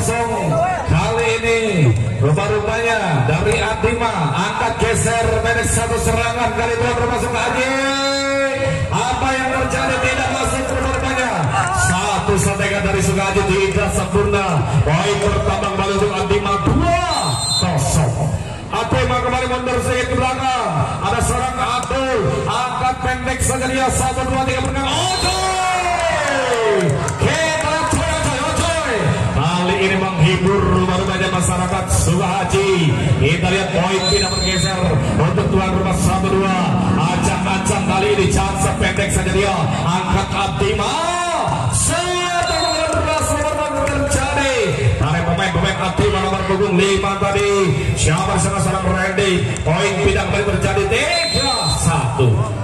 kali ini rupa-rupanya dari Adima angkat geser pendek satu serangan kali dua termasuk Haji apa yang terjadi? Tidak masuk rupa-rupanya satu satekan dari Sukaji tidak sempurna. Poin pertama kembali untuk Adima dua kosong. Adima kembali mundur sedikit ke belakang. Ada seorang Abdul. Angkat pendek saja dia. Satu dua tiga berkang Ojoy lihat poin tidak bergeser. Untuk tuan rumah satu dua. Acang-acang kali ini chance pendek saja dia. Angkat nomor terjadi dari pemain-pemain nomor punggung lima tadi. Siapa sana seorang Randy? Poin tidak kembali terjadi. Tiga satu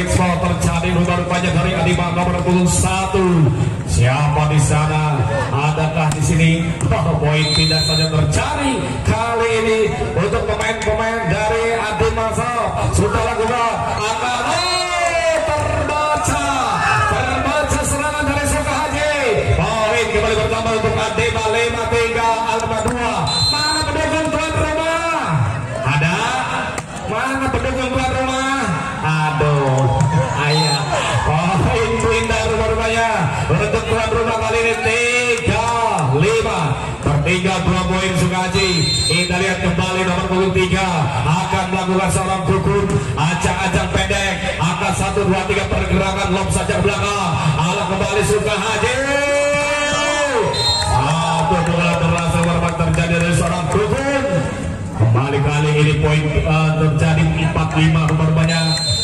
transfer terjadi rupa-rupanya dari Adima nomor punggung satu. Siapa di sana? Adakah di sini? Oh, poin tidak saja terjadi kali ini untuk pemain-pemain dari Adima sudah lakukan akan poin Sukaji kita lihat kembali nomor punggung akan melakukan seorang dukun acang-acang pendek. Akan satu dua tiga pergerakan. Lob saja ke belakang. Ala kembali Sukahaji satu bola berasa korban terjadi dari seorang dukun kembali kali ini poin uh, terjadi 45 rumah-rumahnya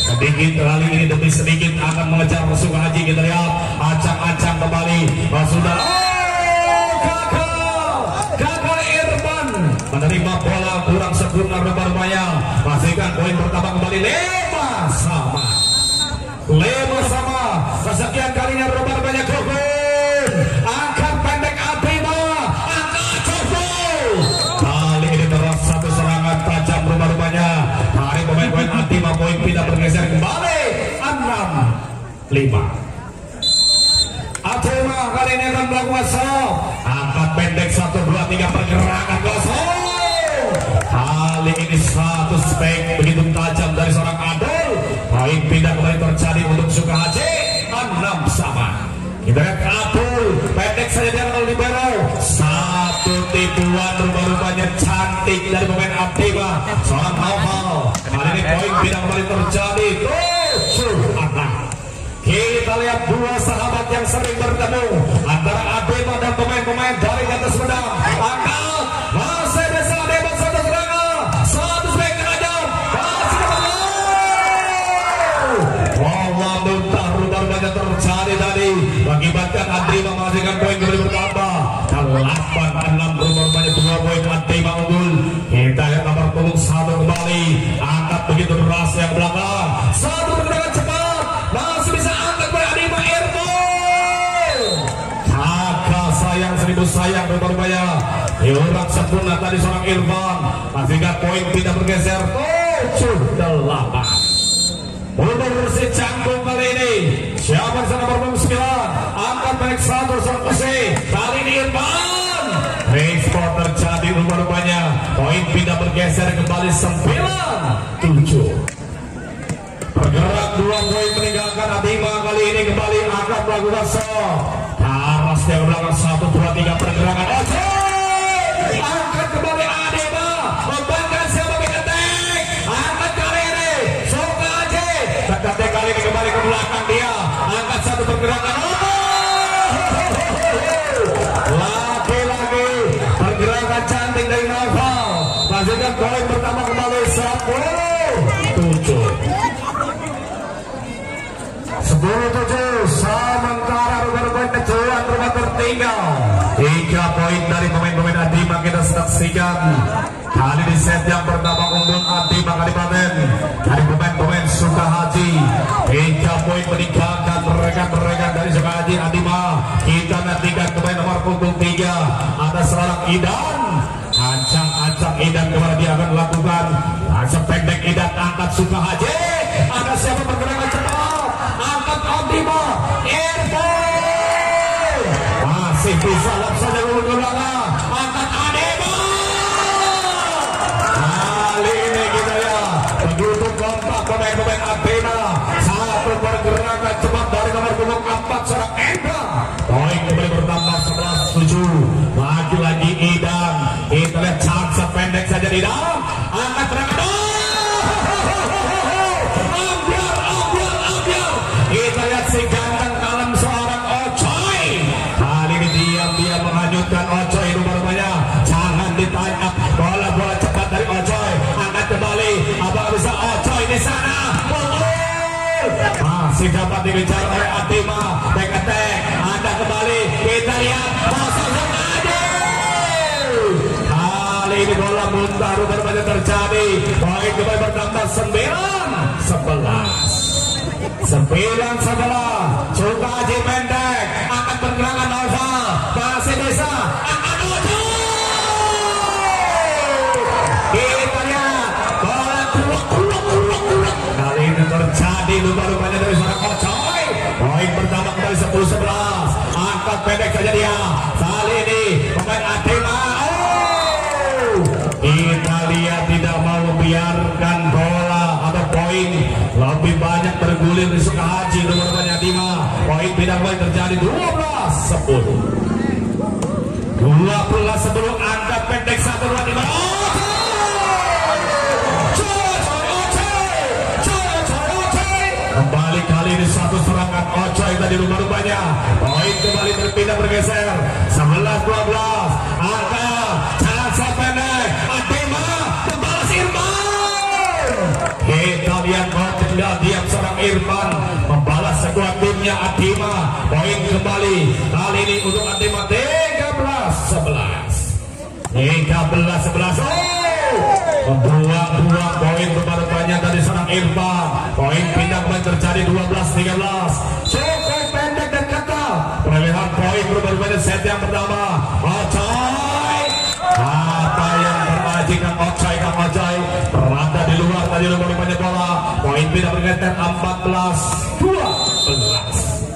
sedikit kali ini demi sedikit akan mengejar Sukahaji kita lihat acang-acang kembali. Oh, sudah oh, gagal gagal Irfan menerima bola kurang sempurna rumah-rumahnya pastikan poin pertama kembali. Lima sama. Lima sama. Kesekian kalinya rumah-rumahnya Gugun angkat pendek Abima angkat jauh kali ini terus satu serangan tajam rumah-rumahnya hari pemain-pemain Abima poin pindah bergeser kembali. Enam lima. Abima kali ini akan melakukan serve dia kalau libero satu tipuan rumah-rumahnya cantik dari pemain Abdima seorang hal kali ini poin pindah kembali terjadi. Tujuh enam kita lihat dua sahabat yang sering bertemu antara Abima dan pemain-pemain dari atas pedang. Angkat. Masih bisa Abima satu serangan satu terjadi mengakibatkan menghasilkan poin sempurna tadi seorang Irfan. Pastikan poin tidak bergeser. 7-8 Mundur si canggung kali ini. Siapa di sana? Nomor 9 Angkat baik satu seorang Kusi Kali ini Irfan. Respon terjadi rupa-rupanya Poin pindah bergeser kembali 9 7 Bergerak dua poin meninggalkan Adima kali ini. Kembali akan melakukan so Taras ke belakang. Satu dua tiga pergerakan. Oke tertinggal tiga poin dari pemain-pemain Adima kita saksikan kali di set yang pertama unggul Adima Kadipaten dari pemain-pemain Sukahaji tiga poin meninggalkan rekan-rekan dari Sukahaji Adima kita nantikan pemain nomor punggung tiga. Ada seorang Idan. Ancang-ancang Idan ke mana dia akan melakukan ancang pendek Idan angkat Sukahaji ada siapa masih bisa dikejar oleh Atima. Attack ada kembali. Kita lihat kosong Adil. Kali ini bola muntah rumah-rumahnya terjadi. Poin kembali bertambah 9 11 Sembilan sebelah Suka Haji Dia Kali ini Pemain Adema Oh Kita lihat tidak mau membiarkan bola atau poin. Lebih banyak bergulir di Sukahaji nomor banyak lima poin tidak boleh terjadi. 12 10 12 10 angkat pendek satu dua lima kembali ini satu serangan. Ocoy tadi rumah-rumahnya. Poin kembali berpindah bergeser. 11 12 angka chance pendek Adema membalas Irfan kita lihat bahwa tidak diam seorang Irfan membalas sekuat timnya Adima poin kembali. Kali ini untuk Adima 13 11 13 11 oh! Membuang-buang poin rumah-rumahnya dari seorang Irfan poin pindah kembali terjadi 12 13 cukup pendek dan ketat perolehan poin rumah-rumahnya set yang pertama Ocoy apa yang terajik Kang Ocoy Kang Ocoy berada di luar tadi rumah-rumahnya bola poin bergeser 14 12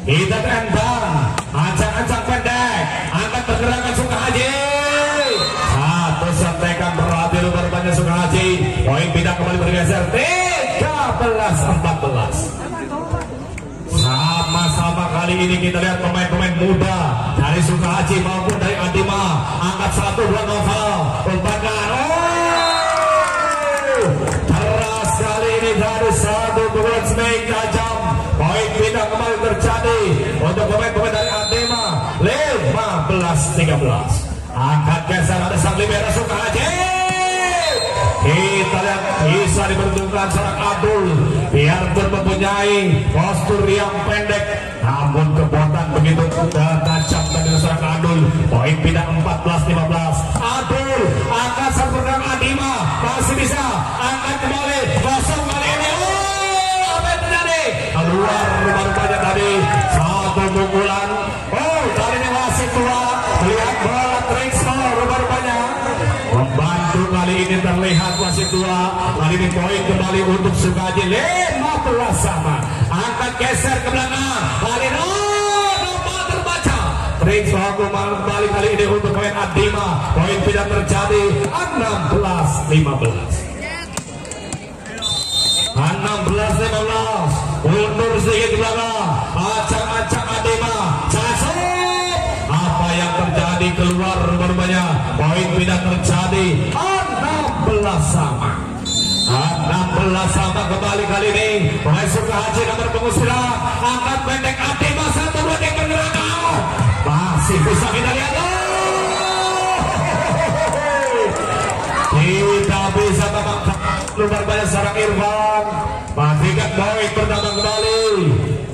kita tendang ancang-ancang pendek. Angkat pergerakan Sukahaji satu sampaikan berarti rumah-rumahnya Sukahaji poin pindah kembali bergeser. 13 14 sama-sama kali ini kita lihat pemain-pemain muda dari Sukahaji maupun dari Adima angkat satu dua novel angkat geser ada sang libero Sukahaji kita lihat bisa diperuntukkan seorang Abdul. Biarpun mempunyai postur yang pendek. Namun kekuatan begitu tajam dari seorang Abdul. Poin pindah 14 15 Abdul angkat pegang Adima masih bisa angkat kembali. Kosong kali ini. Oh apa yang terjadi? Keluar rumah-rumahnya tadi terlihat tua kali ini poin kembali untuk Sukaji 15 sama angkat geser ke belakang. Oh nomor terbaca. Bahagu kembali kali ini untuk poin Adima poin tidak terjadi. 16 15 16 15 mundur sedikit belakang. Acak-acak Adima apa yang terjadi? Keluar rumah-rumahnya poin tidak terjadi. 16 sama. 16 sama kembali kali ini. Pemain Sukahaji nomor pengusira angkat pendek Adima satu dua tiga pergerakan masih bisa kita lihat! Tidak bisa tampak luar banyak seorang Irfan. Pastikan Boyd bernama kembali.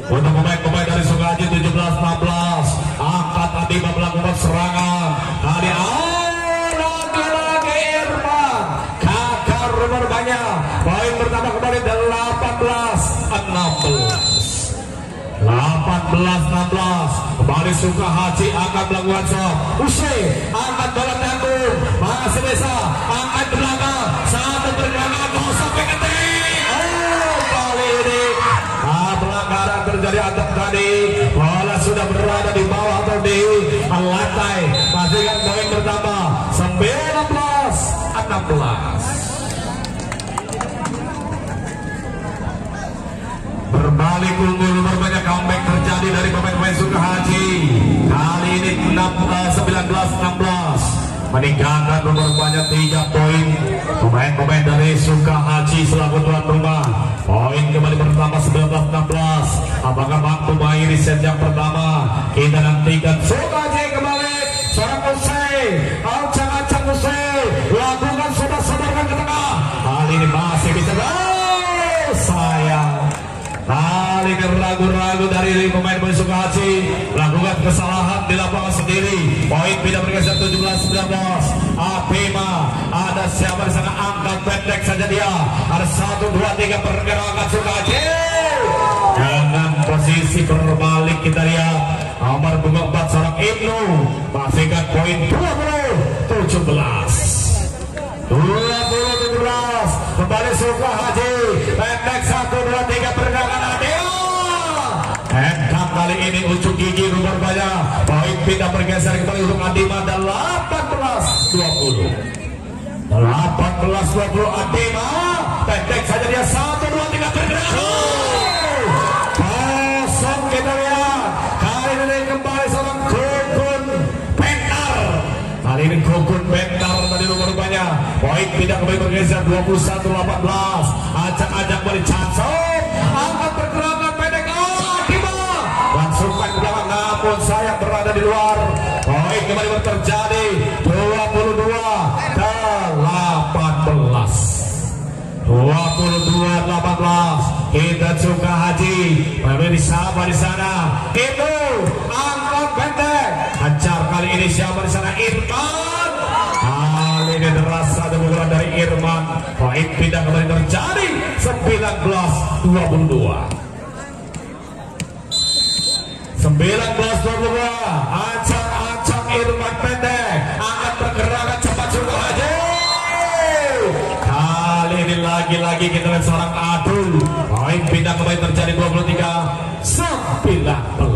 Untuk pemain-pemain dari Sungaji 17-16 Angkat tadi melakukan serangan. Kali lagi-lagi Poin pertama kembali 18 16 18-16 Kembali Suka Haji akan melakukan shot Usai angkat bola tanggung Masih bisa angkat belakang. Satu pergerakan Gosok PKT Oh kali ini. Ah, Pelanggaran terjadi atap tadi. Bola sudah berada di bawah atau di lantai Pastikan poin pertama. 19 16 Berbalik unggul berbanyak comeback terjadi dari pemain-pemain Sukahaji. Kali ini 19-16 meninggalkan nomor banyak 3 poin. Pemain-pemain dari Sukahaji selaku tuan rumah. Poin kembali pertama 19-16 apakah mampu mengakhiri set yang pertama? Kita nantikan. Sukahaji kembali. Seorang usai Kali ragu-ragu dari pemain Sukahaji lakukan kesalahan di lapangan sendiri. Poin tidak bergeser 17-19. Apima ada siapa di sana angkat pendek saja dia. Ada satu dua tiga pergerakan Sukahaji. Dengan posisi berbalik kita lihat nomor bunga 4 seorang Ibnu pastikan poin 20 17 20 17 kembali Sukahaji ini ucuk gigi rumah banyak. Poin pindah bergeser kembali untuk Adima 18 20 18 20 Adima pendek saja dia. Satu dua tiga pergerakan kosong kita lihat. Kali ini kembali seorang Kukun Pentar kali ini Kukun Pentar tadi rumah-rumahnya poin pindah kembali bergeser. 21 18 ajak-ajak balik. Chanson di luar. Poin kembali terjadi 22 18 22 18 kita suka haji. Lalu di sana itu angkat pendek hajar kali ini siapa di sana? Irfan kali ini deras ada pukulan dari Irman. Poin pindah kembali terjadi. 19 22 19 22 ancang-ancang Irman pendek angkat pergerakan cepat suka haji Kali ini lagi-lagi kita lihat seorang Adul. Poin pindah kembali terjadi 23 19.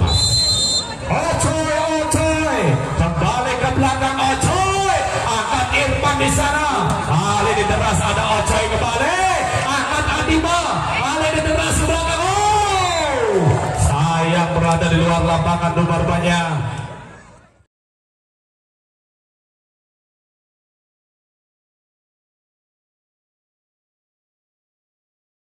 Luar lapangan nomor banyak.